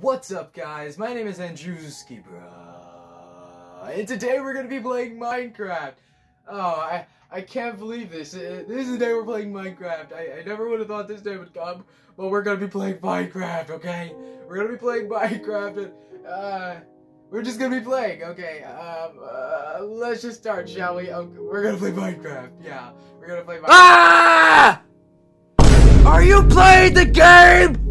What's up guys, my name is Andrewski bro, and today we're gonna be playing Minecraft. Oh, I, I can't believe this. Uh, This is the day we're playing Minecraft. I, I never would have thought this day would come, but we're gonna be playing Minecraft, okay? We're gonna be playing Minecraft and, uh, we're just gonna be playing, okay? Um, uh, let's just start, shall we? Okay, we're gonna play Minecraft, yeah. We're gonna play Minecraft. Ah! Are you playing the game?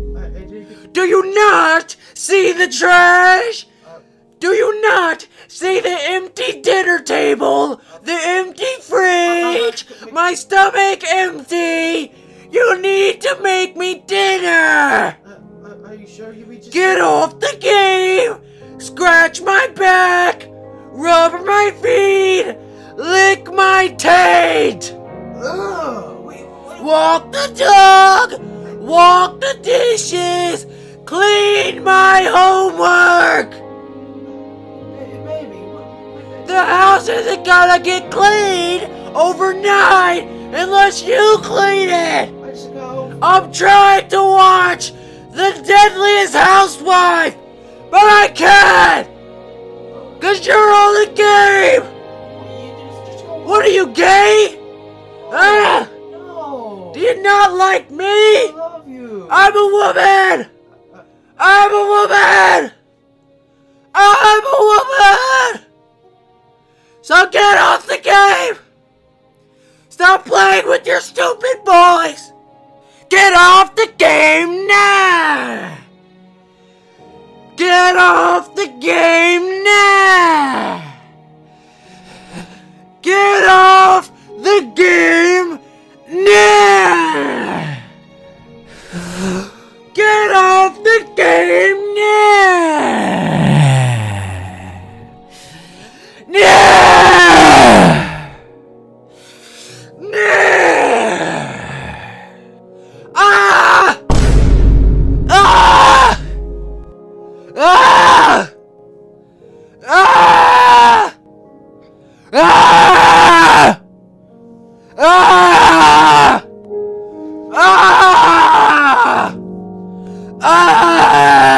Do you not see the trash? uh, Do you not see the empty dinner table? The empty fridge? My stomach empty? You need to make me dinner! are you sure you just- Get off the game! Scratch my back! Rub my feet! Lick my taint! Ugh, wait, wait. Walk the dog! Walk the dishes! Clean my homework! Baby. The house isn't gonna get clean overnight unless you clean it! I'm trying to watch The Deadliest Housewife! But I can't! Cause you're on the game! What are you, gay? Ah! No. Do you not like me. I love you. I'm a woman! I'm a woman! I'm a woman! So get off the game! Stop playing with your stupid boys! Get off the game now! Get off the game now! Ah!